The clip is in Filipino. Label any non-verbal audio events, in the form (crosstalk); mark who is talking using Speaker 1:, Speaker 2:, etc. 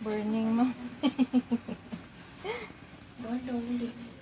Speaker 1: Burning mo. (laughs)
Speaker 2: Wala ulit.